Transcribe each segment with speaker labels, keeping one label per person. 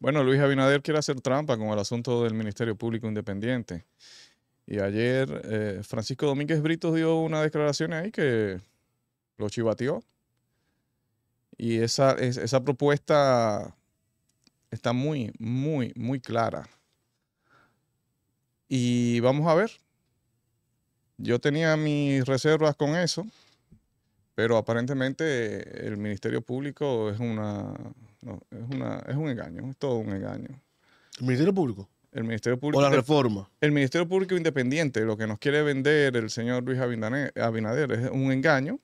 Speaker 1: Bueno, Luis Abinader quiere hacer trampa con el asunto del Ministerio Público Independiente. Y ayer eh, Francisco Domínguez Britos dio una declaración ahí que lo chivateó. Y esa, esa propuesta está muy, muy, muy clara. Y vamos a ver. Yo tenía mis reservas con eso, pero aparentemente el Ministerio Público es una, es una, es un engaño, es todo un engaño.
Speaker 2: ¿El Ministerio Público?
Speaker 1: El Ministerio Público.
Speaker 2: O la reforma.
Speaker 1: El Ministerio Público Independiente, lo que nos quiere vender el señor Luis Abinader es un engaño.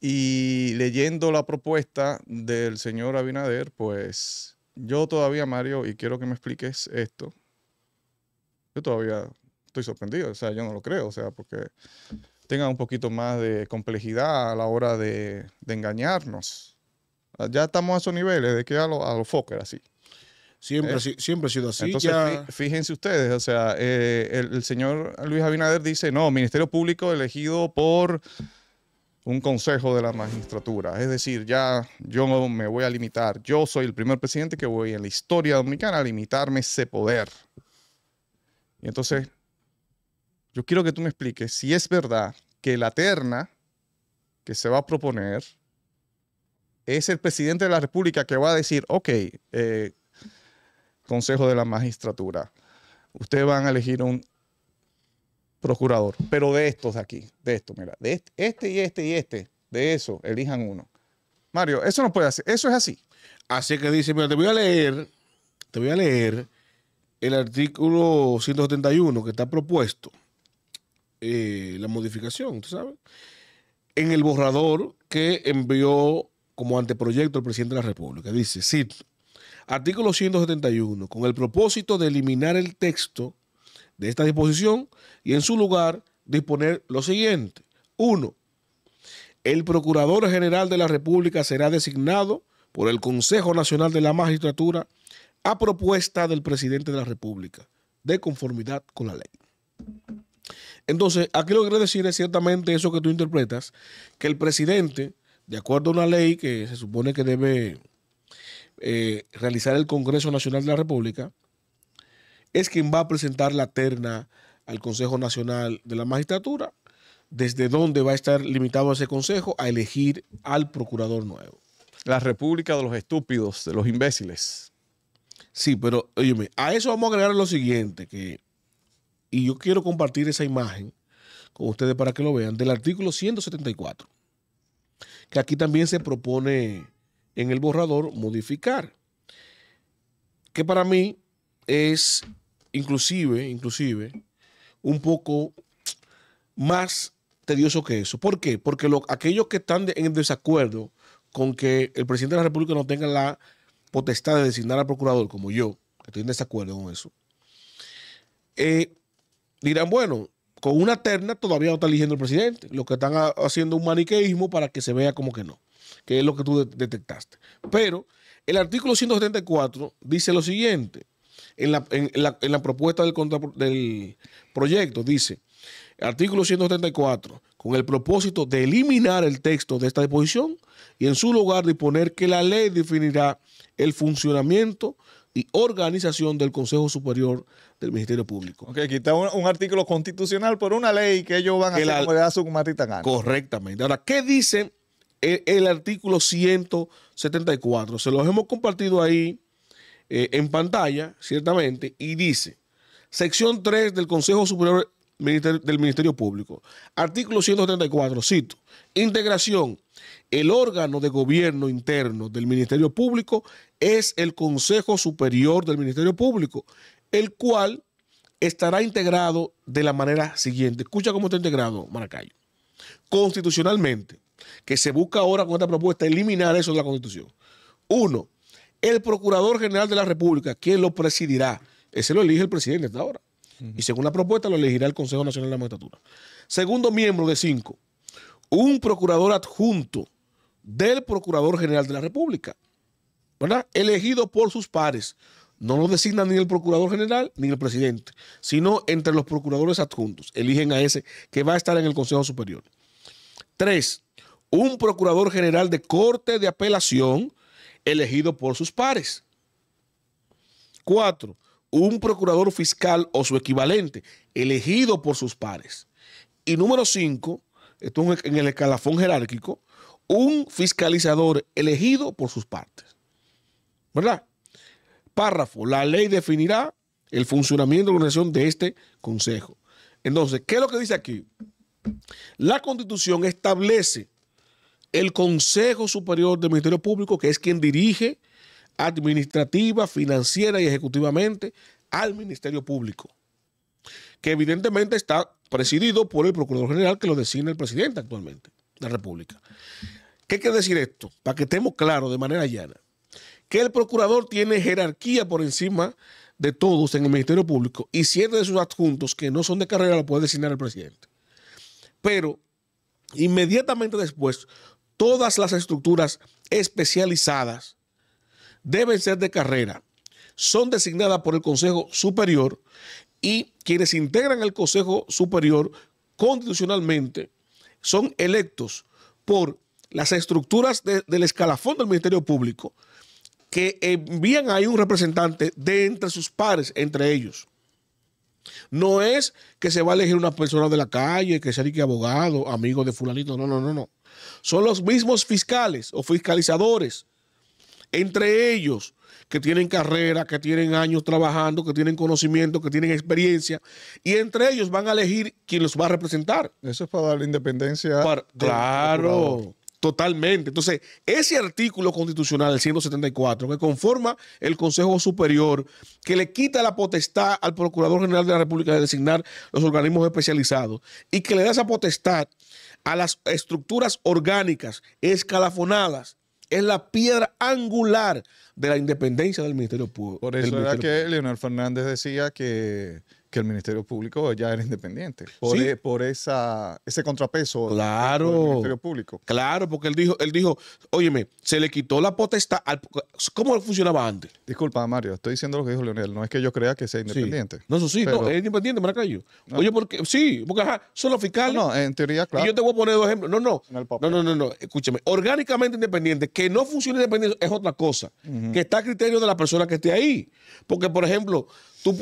Speaker 1: Y leyendo la propuesta del señor Abinader, pues yo todavía, Mario, y quiero que me expliques esto, yo todavía estoy sorprendido, o sea, yo no lo creo, o sea, porque tenga un poquito más de complejidad a la hora de, engañarnos. Ya estamos a esos niveles de que a los a lo Fokker así.
Speaker 2: Siempre, eh, siempre ha sido así.
Speaker 1: Entonces, fíjense ustedes, o sea, eh, el, señor Luis Abinader dice, no, Ministerio Público elegido por un consejo de la magistratura. Es decir, ya yo me voy a limitar. Yo soy el primer presidente que voy en la historia dominicana a limitarme ese poder. Y entonces, yo quiero que tú me expliques si es verdad que la terna que se va a proponer es el presidente de la República que va a decir, ok, eh, Consejo de la Magistratura, ustedes van a elegir un procurador, pero de estos de aquí, de estos, mira, de este, y este y este, de eso, elijan uno. Mario, eso no puede hacer, eso es así.
Speaker 2: Así que dice, mira, te voy a leer, te voy a leer el artículo 171 que está propuesto, eh, la modificación, ¿tú sabes? En el borrador que envió como anteproyecto el presidente de la República. Dice, cito, artículo 171, con el propósito de eliminar el texto de esta disposición y en su lugar disponer lo siguiente. Uno, el Procurador General de la República será designado por el Consejo Nacional de la Magistratura a propuesta del presidente de la República, de conformidad con la ley. Entonces, aquí lo que quiero decir es ciertamente eso que tú interpretas, que el presidente, de acuerdo a una ley que se supone que debe eh, realizar el Congreso Nacional de la República, es quien va a presentar la terna al Consejo Nacional de la Magistratura, desde donde va a estar limitado ese consejo a elegir al procurador nuevo.
Speaker 1: La República de los estúpidos, de los imbéciles.
Speaker 2: Sí, pero óyeme, a eso vamos a agregar lo siguiente, que, y yo quiero compartir esa imagen con ustedes para que lo vean, del artículo 174, que aquí también se propone en el borrador modificar, que para mí es inclusive, inclusive, un poco más tedioso que eso. ¿Por qué? Porque aquellos que están en desacuerdo con que el presidente de la República no tenga la potestad de designar al procurador, como yo, que estoy en desacuerdo con eso, eh, dirán, bueno, con una terna todavía no está eligiendo el presidente. Lo que están haciendo un maniqueísmo para que se vea como que no, que es lo que tú detectaste. Pero el artículo 174 dice lo siguiente, en la, propuesta del, del proyecto, dice, artículo 174, con el propósito de eliminar el texto de esta disposición y en su lugar disponer que la ley definirá el funcionamiento y organización del Consejo Superior del Ministerio Público.
Speaker 1: Ok, quita un, un, artículo constitucional por una ley que ellos van a hacer como de su matita gana.
Speaker 2: Correctamente. Ahora, ¿qué dice el, artículo 174? Se los hemos compartido ahí eh, en pantalla, ciertamente, y dice, sección 3 del Consejo Superior del Ministerio Público. Artículo 174, cito, integración el órgano de gobierno interno del Ministerio Público es el Consejo Superior del Ministerio Público, el cual estará integrado de la manera siguiente. Escucha cómo está integrado, Maracayo. Constitucionalmente, que se busca ahora con esta propuesta eliminar eso de la Constitución. Uno, el Procurador General de la República, quien lo presidirá. Ese lo elige el presidente hasta ahora. Y según la propuesta lo elegirá el Consejo Nacional de la Magistratura. Segundo miembro de cinco, un procurador adjunto del Procurador General de la República, ¿verdad? Elegido por sus pares. No lo designa ni el Procurador General ni el presidente, sino entre los procuradores adjuntos. Eligen a ese que va a estar en el Consejo Superior. Tres, un Procurador General de Corte de Apelación elegido por sus pares. Cuatro, un procurador fiscal o su equivalente, elegido por sus pares. Y número cinco, esto en el escalafón jerárquico, un fiscalizador elegido por sus partes. ¿Verdad? Párrafo. La ley definirá el funcionamiento de la organización de este consejo. Entonces, ¿qué es lo que dice aquí? La constitución establece el Consejo Superior del Ministerio Público, que es quien dirige administrativa, financiera y ejecutivamente al Ministerio Público, que evidentemente está presidido por el Procurador General que lo designa el presidente actualmente de la República. ¿Qué quiere decir esto? Para que estemos claros de manera llana. Que el procurador tiene jerarquía por encima de todos en el Ministerio Público y siete de sus adjuntos que no son de carrera lo puede designar el presidente. Pero inmediatamente después, todas las estructuras especializadas deben ser de carrera. Son designadas por el Consejo Superior y quienes integran el Consejo Superior constitucionalmente son electos por las estructuras del escalafón del Ministerio Público que envían ahí un representante de entre sus pares, entre ellos. No es que se va a elegir una persona de la calle, que sea que abogado, amigo de fulanito, no, no, no, no. Son los mismos fiscales o fiscalizadores, entre ellos, que tienen carrera, que tienen años trabajando, que tienen conocimiento, que tienen experiencia, y entre ellos van a elegir quién los va a representar.
Speaker 1: Eso es para darle independencia.
Speaker 2: claro. Totalmente. Entonces, ese artículo constitucional, el 174, que conforma el Consejo Superior, que le quita la potestad al Procurador General de la República de designar los organismos especializados y que le da esa potestad a las estructuras orgánicas escalafonadas, es la piedra angular de la independencia del Ministerio Público.
Speaker 1: Por eso era que Leonel Fernández decía que que el Ministerio Público ya era independiente por, e, por esa, ese contrapeso
Speaker 2: claro,
Speaker 1: del Ministerio Público.
Speaker 2: Claro, porque él dijo, él dijo, óyeme, se le quitó la potestad. Al, ¿Cómo funcionaba antes?
Speaker 1: Disculpa, Mario, estoy diciendo lo que dijo Leonel. No es que yo crea que sea independiente.
Speaker 2: No, eso sí, no, es independiente, Maracayo. No. Oye, porque sí, porque ajá, son los fiscales.
Speaker 1: No, en teoría, claro.
Speaker 2: Y yo te voy a poner dos ejemplos. No, no. No, no, no, no. Escúchame. Orgánicamente independiente, que no funcione independiente es otra cosa. Que está a criterio de la persona que esté ahí. Porque, por ejemplo,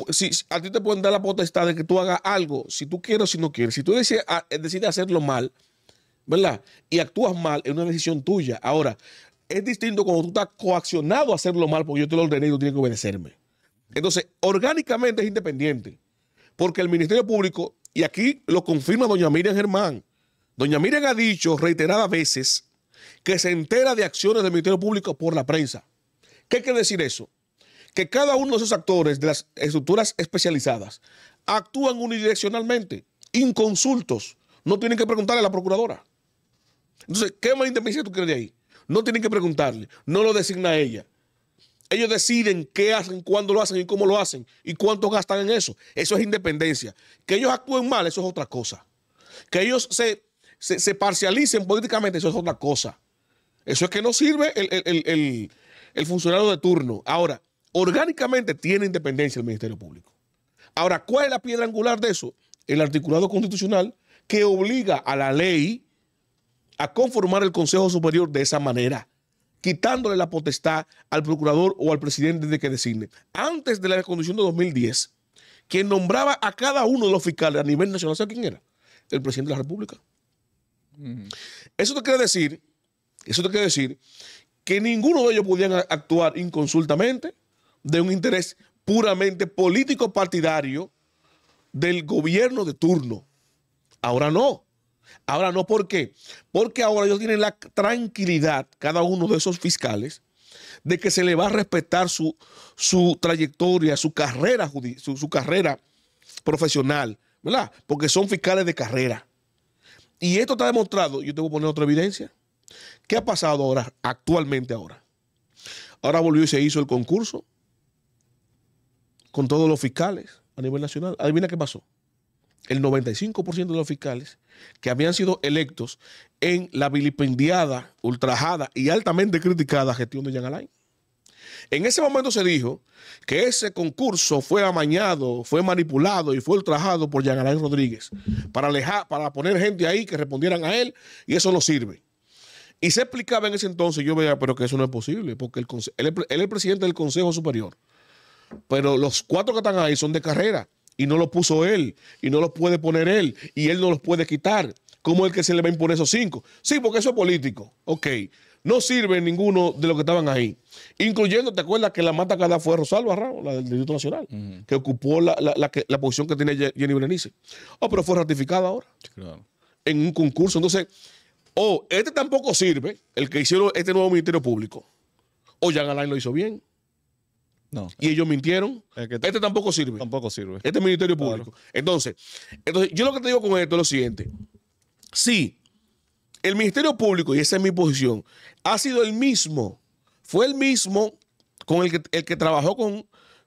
Speaker 2: si, a ti te pueden dar la potestad de que tú hagas algo, si tú quieres o si no quieres. Si tú decides, decides hacerlo mal, ¿verdad? Y actúas mal, es una decisión tuya. Ahora, es distinto cuando tú estás coaccionado a hacerlo mal porque yo te lo ordené y tú tienes que obedecerme. Entonces, orgánicamente es independiente. Porque el Ministerio Público, y aquí lo confirma doña Miriam Germán, doña Miriam ha dicho reiteradas veces que se entera de acciones del Ministerio Público por la prensa. ¿Qué quiere decir eso? Que cada uno de esos actores de las estructuras especializadas actúan unidireccionalmente, inconsultos. No tienen que preguntarle a la procuradora. Entonces, ¿qué más independencia tú quieres de ahí? No tienen que preguntarle, no lo designa ella. Ellos deciden qué hacen, cuándo lo hacen y cómo lo hacen y cuánto gastan en eso. Eso es independencia. Que ellos actúen mal, eso es otra cosa. Que ellos se, se, parcialicen políticamente, eso es otra cosa. Eso es que no sirve el, el funcionario de turno. Ahora, orgánicamente tiene independencia el Ministerio Público. Ahora, ¿cuál es la piedra angular de eso? El articulado constitucional que obliga a la ley a conformar el Consejo Superior de esa manera, quitándole la potestad al procurador o al presidente de que designe. Antes de la Constitución de 2010, quien nombraba a cada uno de los fiscales a nivel nacional, ¿sabe quién era? El presidente de la República. Eso te quiere decir, eso te quiere decir que ninguno de ellos podían actuar inconsultamente, de un interés puramente político partidario del gobierno de turno. Ahora no. Ahora no, ¿por qué? Porque ahora ellos tienen la tranquilidad, cada uno de esos fiscales, de que se le va a respetar su, su trayectoria, su carrera, su, carrera profesional, ¿verdad? Porque son fiscales de carrera. Y esto está demostrado, yo te voy poner otra evidencia. ¿Qué ha pasado ahora, actualmente ahora? Ahora volvió y se hizo el concurso con todos los fiscales a nivel nacional. Adivina qué pasó. El 95% de los fiscales que habían sido electos en la vilipendiada, ultrajada y altamente criticada gestión de Jean Alain. En ese momento se dijo que ese concurso fue amañado, fue manipulado y fue ultrajado por Jean Alain Rodríguez para, alejar, para poner gente ahí que respondieran a él y eso no sirve. Y se explicaba en ese entonces, yo veía, pero que eso no es posible, porque él, él es el presidente del Consejo Superior. Pero los cuatro que están ahí son de carrera y no los puso él y no los puede poner él y él no los puede quitar. ¿Cómo es que se le va a imponer esos cinco? Sí, porque eso es político. Ok. No sirve ninguno de los que estaban ahí. Incluyendo, ¿te acuerdas que la mata cada fue Rosalba Ramos, la del Distrito Nacional? Que ocupó la, la- la que- la posición que tiene Jenny Berenice. Oh, pero fue ratificada ahora
Speaker 1: Claro.
Speaker 2: en un concurso. Entonces, o este tampoco sirve, el que hicieron este nuevo Ministerio Público, o Jean Alain lo hizo bien
Speaker 1: No,
Speaker 2: y ellos mintieron.
Speaker 1: Que-
Speaker 2: este tampoco sirve.
Speaker 1: tampoco sirve.
Speaker 2: Este Ministerio
Speaker 1: Claro.
Speaker 2: Público. Entonces, entonces, yo lo que te digo con esto es lo siguiente. Sí, el Ministerio Público, y esa es mi posición, ha sido el mismo, fue el mismo con el que, el que trabajó con,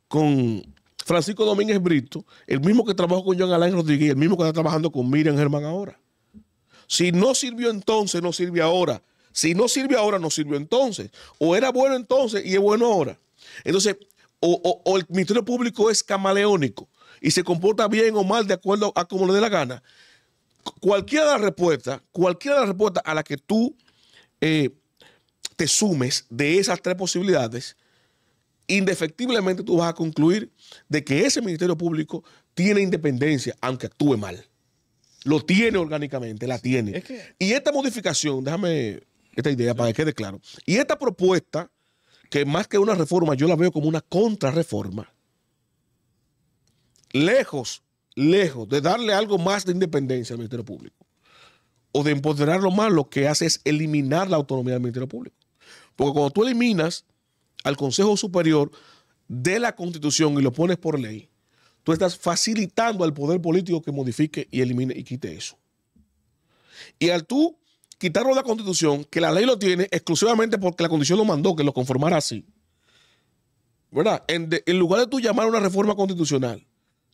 Speaker 2: con Francisco Domínguez Brito, el mismo que trabajó con John Alain Rodríguez, el mismo que está trabajando con Miriam Germán ahora. Si no sirvió entonces, no sirve ahora. Si no sirve ahora, no sirvió entonces. O era bueno entonces y es bueno ahora. Entonces, o, o- o el Ministerio Público es camaleónico y se comporta bien o mal de acuerdo a como le dé la gana. Cu- Cualquiera de las respuestas, cualquiera de las respuestas a las que tú eh, te sumes de esas tres posibilidades, indefectiblemente tú vas a concluir de que ese Ministerio Público tiene independencia, aunque actúe mal. Lo tiene orgánicamente, la tiene.
Speaker 1: Es que-
Speaker 2: Y esta modificación, déjame esta idea para que quede claro. Y esta propuesta, que más que una reforma, yo la veo como una contrarreforma, lejos, lejos de darle algo más de independencia al Ministerio Público o de empoderarlo más, lo que hace es eliminar la autonomía del Ministerio Público. Porque cuando tú eliminas al Consejo Superior de la Constitución y lo pones por ley, tú estás facilitando al poder político que modifique y elimine y quite eso. Y al tú quitarlo de la Constitución, que la ley lo tiene exclusivamente porque la Constitución lo mandó, que lo conformara así, ¿verdad? En, lugar de tú llamar a una reforma constitucional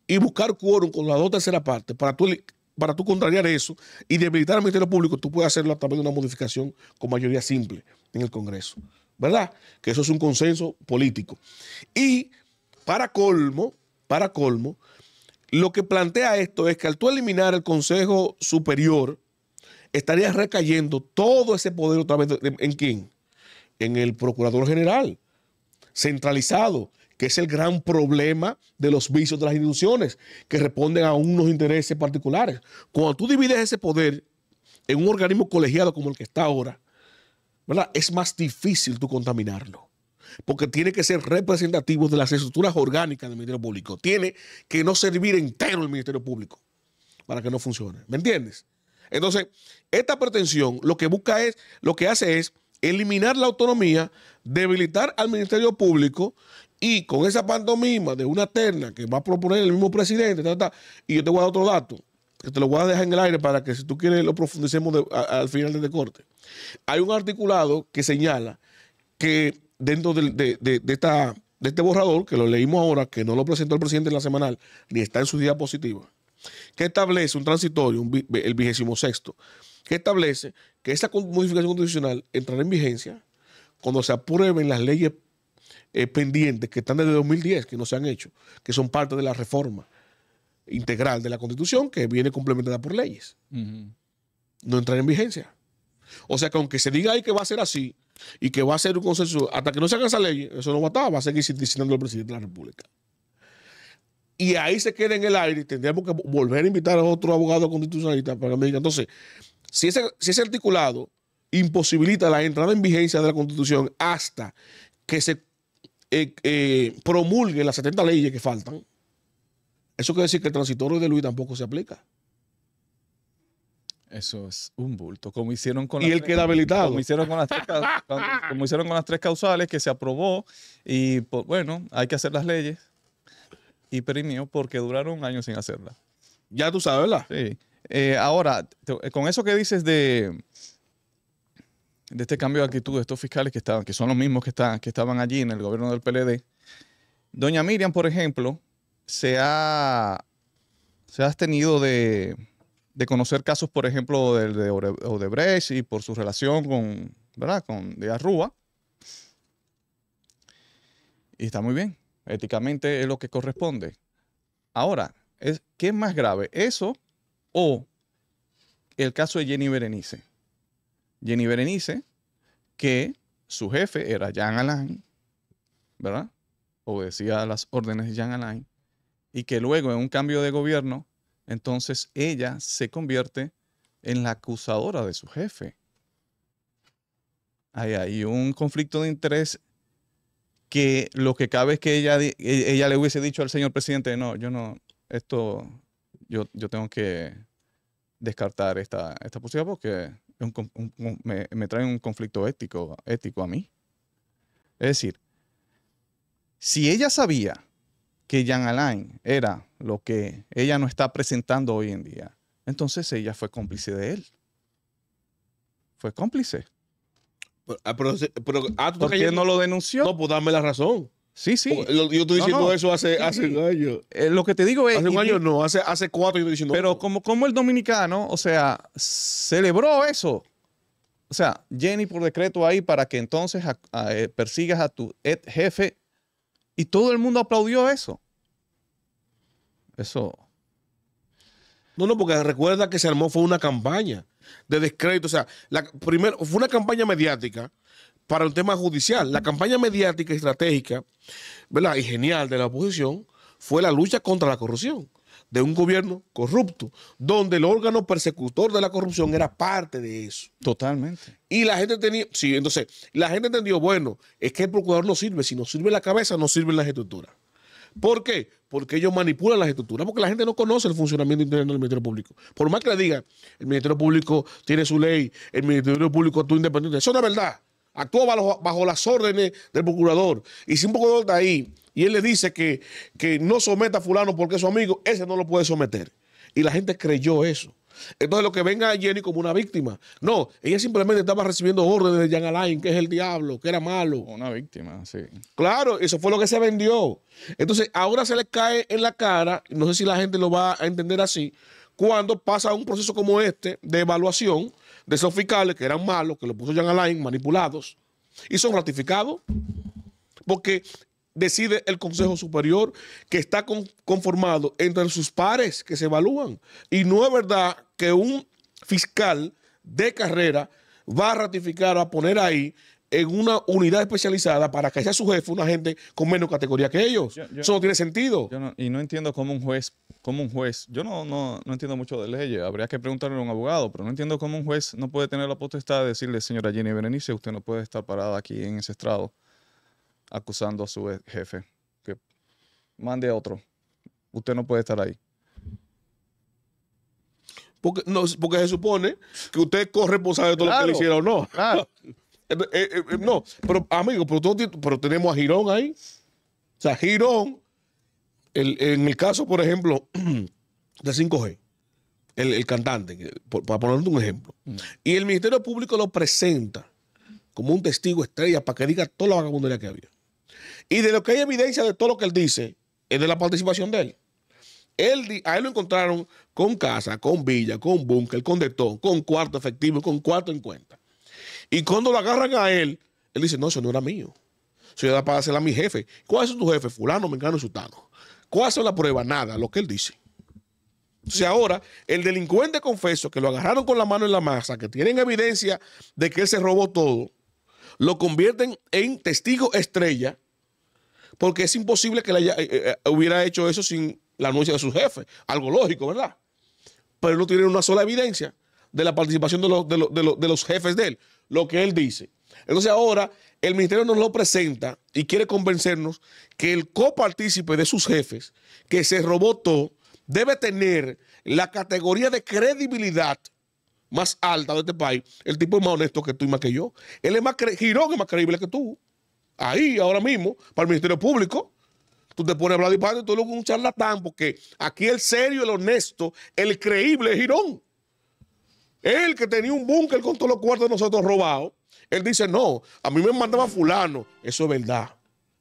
Speaker 2: y buscar quórum con la dos terceras partes para tú, para tú contrariar eso y debilitar al Ministerio Público, tú puedes hacerlo a través de una modificación con mayoría simple en el Congreso, ¿verdad? Que eso es un consenso político. Y para colmo, para colmo, lo que plantea esto es que al tú eliminar el Consejo Superior, estaría recayendo todo ese poder otra vez en quién? En el Procurador General, centralizado, que es el gran problema de los vicios de las instituciones, que responden a unos intereses particulares. Cuando tú divides ese poder en un organismo colegiado como el que está ahora, ¿verdad? Es más difícil tú contaminarlo. Porque tiene que ser representativo de las estructuras orgánicas del Ministerio Público. Tiene que no servir entero el Ministerio Público para que no funcione. ¿Me entiendes? Entonces, esta pretensión lo que busca es, lo que hace es eliminar la autonomía, debilitar al Ministerio Público y con esa pantomima de una terna que va a proponer el mismo presidente, ta, ta, y yo te voy a dar otro dato, que te lo voy a dejar en el aire para que si tú quieres lo profundicemos al final de este corte. Hay un articulado que señala que dentro del- de, de- de esta, de este borrador, que lo leímos ahora, que no lo presentó el presidente en la semanal, ni está en su diapositiva, que establece un transitorio, un el vigésimo sexto, que establece que esa modificación constitucional entrará en vigencia cuando se aprueben las leyes eh, pendientes que están desde 2010, que no se han hecho, que son parte de la reforma integral de la Constitución, que viene complementada por leyes. No entrará en vigencia. O sea que aunque se diga ahí que va a ser así y que va a ser un consenso, hasta que no se haga esa ley, eso no va a estar, va a seguir diciendo el presidente de la República. Y ahí se queda en el aire y tendríamos que volver a invitar a otro abogado constitucionalista para que me diga. Entonces, si ese, si ese articulado imposibilita la entrada en vigencia de la Constitución hasta que se eh, eh, promulguen las 70 leyes que faltan, eso quiere decir que el transitorio de Luis tampoco se aplica.
Speaker 1: Eso es un bulto, como hicieron con
Speaker 2: Y
Speaker 1: las
Speaker 2: él
Speaker 1: tres-
Speaker 2: queda habilitado.
Speaker 1: Como hicieron con las tres, ca- con- como hicieron con las tres causales que se aprobó y pues, bueno, hay que hacer las leyes y perimió porque duraron un año sin hacerlas.
Speaker 2: Ya tú sabes, ¿verdad?
Speaker 1: Sí. Eh, ahora, te- con eso que dices de, de este cambio de actitud de estos fiscales que estaban, que son los mismos que, están, que estaban allí en el gobierno del PLD, doña Miriam, por ejemplo, se ha, se ha abstenido de, de conocer casos, por ejemplo, del de Odebrecht y por su relación con, ¿verdad? Con de Arrúa. Y está muy bien. Éticamente es lo que corresponde. Ahora, es, ¿qué es más grave? ¿Eso o el caso de Jenny Berenice? Jenny Berenice que su jefe era Jean Alain, ¿verdad? Obedecía a las órdenes de Jean Alain. Y que luego, en un cambio de gobierno, entonces ella se convierte en la acusadora de su jefe. Hay ahí un conflicto de interés que lo que cabe es que ella, e- ella le hubiese dicho al señor presidente, no, yo no, esto, yo, yo tengo que descartar esta, esta posibilidad porque me, me trae un conflicto ético, ético a mí. Es decir, si ella sabía que Jean Alain era lo que ella no está presentando hoy en día, entonces ella fue cómplice de él. Fue cómplice.
Speaker 2: Pero, ah, pero, pero- ah, tú estás
Speaker 1: ¿Por qué no lo denunció?
Speaker 2: No, pues dame la razón.
Speaker 1: sí, sí.
Speaker 2: Yo estoy diciendo
Speaker 1: no.
Speaker 2: eso hace, hace
Speaker 1: sí.
Speaker 2: un año.
Speaker 1: Eh, lo que te digo es...
Speaker 2: Hace un
Speaker 1: y-
Speaker 2: año no, hace, hace cuatro yo estoy diciendo
Speaker 1: Pero como, como el dominicano, o sea, celebró eso. O sea, Jenny por decreto ahí para que entonces a- a, eh, persigas a tu ex jefe y todo el mundo aplaudió eso. Eso.
Speaker 2: No, no, porque recuerda que se armó fue una campaña de descrédito. O sea, la, primero, fue una campaña mediática para el tema judicial. La campaña mediática estratégica, ¿verdad? Y genial de la oposición fue la lucha contra la corrupción de un gobierno corrupto, donde el órgano persecutor de la corrupción era parte de eso.
Speaker 1: Totalmente.
Speaker 2: Y la gente tenía, sí, entonces, la gente entendió, bueno, es que el procurador no sirve, si no sirve la cabeza, no sirve la estructura. ¿Por qué? Porque ellos manipulan las estructuras, porque la gente no conoce el funcionamiento interno del Ministerio Público. Por más que le digan, el Ministerio Público tiene su ley, el Ministerio Público actúa independiente, eso no es verdad. Actúa bajo, bajo las órdenes del procurador. Y si un procurador está ahí y él le dice que, que no someta a fulano porque es su amigo, ese no lo puede someter. Y la gente creyó eso. Entonces, lo que venga a Jenny como una víctima. No, ella simplemente estaba recibiendo órdenes de Jean Alain, que es el diablo, que era malo.
Speaker 1: Una víctima, sí.
Speaker 2: Claro, eso fue lo que se vendió. Entonces, ahora se le cae en la cara, no sé si la gente lo va a entender así, cuando pasa un proceso como este de evaluación de esos fiscales que eran malos, que lo puso Jean Alain, manipulados, y son ratificados, porque decide el Consejo Superior que está con- conformado entre sus pares que se evalúan. Y no es verdad que un fiscal de carrera va a ratificar, a poner ahí en una unidad especializada para que sea su jefe una gente con menos categoría que ellos.
Speaker 1: Yo- yo-
Speaker 2: Eso no tiene sentido.
Speaker 1: Yo no- y no entiendo cómo un juez, cómo un juez, yo no, no, no entiendo mucho de leyes, habría que preguntarle a un abogado, pero no entiendo cómo un juez no puede tener la potestad de decirle, señora Jenny Berenice, usted no puede estar parada aquí en ese estrado acusando a su ex jefe, que mande a otro. Usted no puede estar ahí.
Speaker 2: Porque, no, porque se supone que usted es corresponsable de todo lo que le hicieron o no.
Speaker 1: Claro.
Speaker 2: Eh, eh, eh, no, pero amigo, pero, pero tenemos a Girón ahí. O sea, Girón, el- en el caso, por ejemplo, de 5G, el, el cantante, por- para ponerte un ejemplo, y el Ministerio Público lo presenta como un testigo estrella para que diga toda la vagabundería que había. Y de lo que hay evidencia de todo lo que él dice, es de la participación de él. Él, a él lo encontraron con casa, con villa, con búnker, con de todo, con cuarto efectivo, con cuarto en cuenta. Y cuando lo agarran a él, él dice, no, eso no era mío. Eso era para hacerla a mi jefe. ¿Cuál es tu jefe? Fulano, mengano y sutano. ¿Cuál es la prueba? Nada, lo que él dice. Entonces ahora, el delincuente confeso que lo agarraron con la mano en la masa, que tienen evidencia de que él se robó todo, lo convierten en testigo estrella, porque es imposible que le haya- eh, eh, hubiera hecho eso sin la anuncia de su jefe. Algo lógico, ¿verdad? Pero no tienen una sola evidencia de la participación de los, de de jefes de él, lo que él dice. Entonces ahora el ministerio nos lo presenta y quiere convencernos que el copartícipe de sus jefes, que se robó todo, debe tener la categoría de credibilidad más alta de este país. El tipo es más honesto que tú y más que yo. Él es más Girón es más creíble que tú. Ahí, ahora mismo, para el Ministerio Público. Tú te pones a hablar disparate tú eres un charlatán, porque aquí el serio, el honesto, el creíble es Girón. Él que tenía un búnker con todos los cuartos de nosotros robados, él dice, no, a mí me mandaba fulano. Eso es verdad.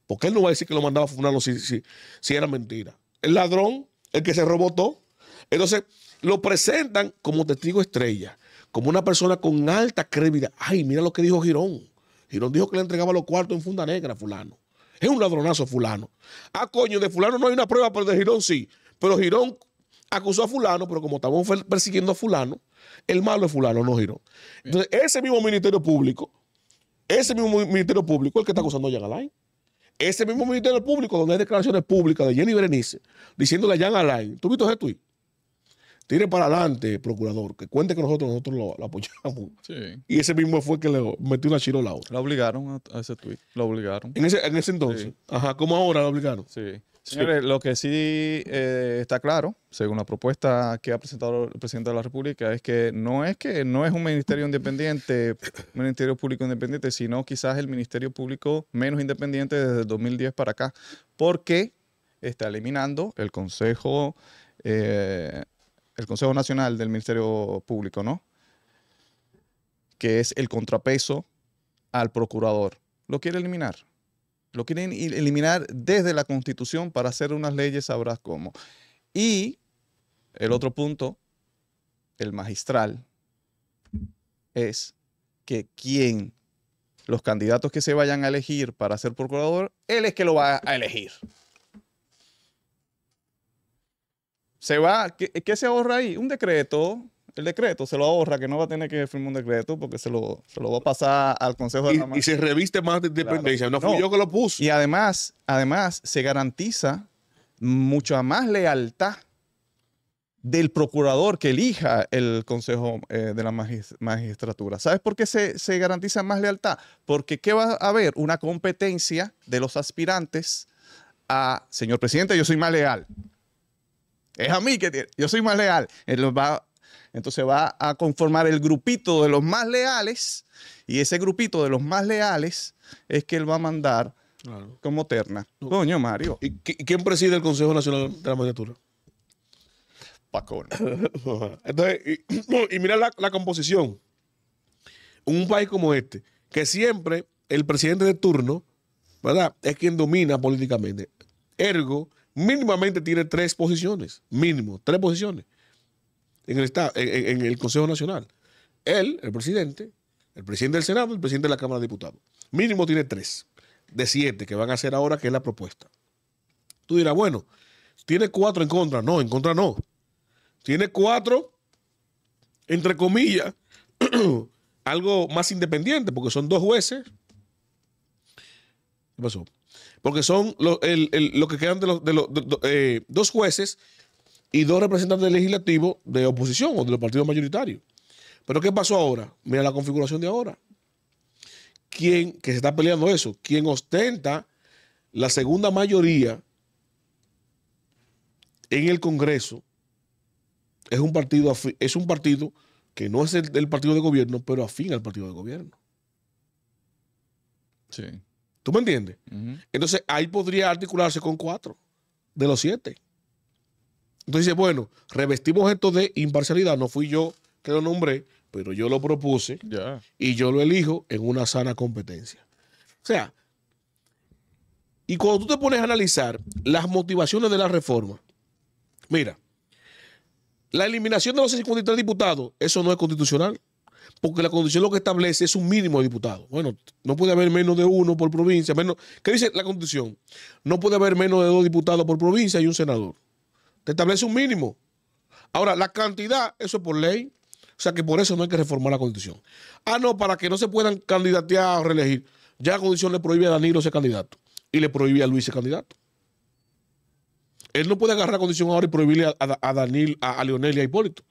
Speaker 2: Porque él no va a decir que lo mandaba fulano si, si, si era mentira. El ladrón, el que se robó todo. Entonces, lo presentan como testigo estrella, como una persona con alta credibilidad. Ay, mira lo que dijo Girón. Girón dijo que le entregaba los cuartos en funda negra a fulano. Es un ladronazo fulano. Ah, coño, de fulano no hay una prueba, pero de Girón sí. Pero Girón acusó a fulano, pero como estamos persiguiendo a fulano, el malo es fulano, no Girón. Entonces, ese mismo Ministerio Público ese mismo Ministerio Público el que está acusando a Jean Alain. Ese mismo Ministerio Público, donde hay declaraciones públicas de Jenny Berenice, diciéndole a Jean Alain, ¿tú viste ese tuit? Tire para adelante, procurador, que cuente que nosotros, nosotros lo, lo apoyamos.
Speaker 1: Sí.
Speaker 2: Y ese mismo fue que le metió una chirola ahora.
Speaker 1: La obligaron a, a ese tweet. Lo obligaron.
Speaker 2: En ese, en ese entonces.
Speaker 1: Sí.
Speaker 2: Ajá, como ahora lo obligaron.
Speaker 1: Sí. Señores, lo que sí eh, está claro, según la propuesta que ha presentado el presidente de la República, es que no es que no es un ministerio independiente, un ministerio público independiente, sino quizás el ministerio público menos independiente desde el 2010 para acá, porque está eliminando el Consejo, eh, el Consejo Nacional del Ministerio Público, ¿no? Que es el contrapeso al procurador. Lo quiere eliminar. Lo quieren eliminar desde la Constitución para hacer unas leyes, sabrás cómo. Y el otro punto, el magistral, es que quien, los candidatos que se vayan a elegir para ser procurador, él es que lo va a elegir. Se va, ¿qué, qué se ahorra ahí? Un decreto. El decreto se lo ahorra, que no va a tener que firmar un decreto porque se lo, se lo va a pasar al Consejo de la
Speaker 2: Y, y se reviste más de independencia. No fui
Speaker 1: No.
Speaker 2: yo que lo puse.
Speaker 1: y además, además se garantiza mucha más lealtad del procurador que elija el Consejo eh, de la magis- Magistratura. ¿Sabes por qué se, se garantiza más lealtad? Porque ¿qué va a haber? Una competencia de los aspirantes a, señor presidente, yo soy más leal. Es a mí que tiene, yo soy más leal. Él va- entonces va a conformar el grupito de los más leales y ese grupito de los más leales es que él va a mandar
Speaker 2: Claro.
Speaker 1: como terna.
Speaker 2: No.
Speaker 1: Coño, Mario.
Speaker 2: ¿Y qui- y quién preside el Consejo Nacional de la Magistratura?
Speaker 1: Pacón.
Speaker 2: Entonces, y, no, y mira la, la composición. Un país como este, que siempre el presidente de turno, ¿verdad? Es quien domina políticamente. Ergo, mínimamente tiene tres posiciones. Mínimo, tres posiciones. En el, estado, en, el Consejo Nacional. Él, el presidente, el presidente del Senado, el presidente de la Cámara de Diputados. Mínimo tiene tres de siete que van a hacer ahora, que es la propuesta. Tú dirás, bueno, tiene cuatro en contra. No, en contra no tiene cuatro, entre comillas, algo más independiente, porque son dos jueces. ¿Qué pasó? Porque son lo, que quedan de los, eh, dos jueces y dos representantes legislativos de oposición o de los partidos mayoritarios. Pero ¿qué pasó ahora? Mira la configuración de ahora. ¿Quién, que se está peleando eso? Quien ostenta la segunda mayoría en el Congreso es un partido es un partido que no es el partido de gobierno, pero afín al partido de gobierno.
Speaker 1: Sí.
Speaker 2: ¿Tú me entiendes? Entonces ahí podría articularse con cuatro de los siete. Entonces dice, bueno, revestimos esto de imparcialidad. No fui yo que lo nombré, pero yo lo propuse y yo lo elijo en una sana competencia. O sea, y cuando tú te pones a analizar las motivaciones de la reforma, mira, la eliminación de los 53 diputados, eso no es constitucional, porque la constitución lo que establece es un mínimo de diputados. Bueno, no puede haber menos de uno por provincia, ¿qué dice la constitución? No puede haber menos de dos diputados por provincia y un senador. Te establece un mínimo. Ahora, la cantidad, eso es por ley. O sea que por eso no hay que reformar la constitución. Ah, no, para que no se puedan candidatear o reelegir. Ya la constitución le prohíbe a Danilo ser candidato y le prohíbe a Luis ser candidato. Él no puede agarrar la condición ahora y prohibirle a, a, a Danil, a, a Leonel y a Hipólito.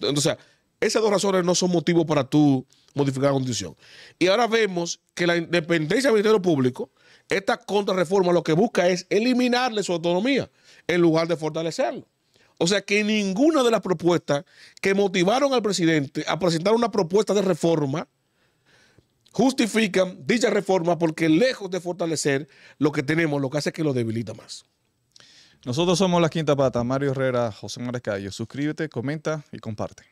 Speaker 2: Entonces, esas dos razones no son motivos para tú modificar la constitución. Y ahora vemos que la independencia del Ministerio Público, esta contrarreforma lo que busca es eliminarle su autonomía en lugar de fortalecerlo. O sea que ninguna de las propuestas que motivaron al presidente a presentar una propuesta de reforma justifican dicha reforma porque lejos de fortalecer lo que tenemos, lo que hace es que lo debilita más.
Speaker 1: Nosotros somos La Quinta Pata, Mario Herrera, José Marescayo. Suscríbete, comenta y comparte.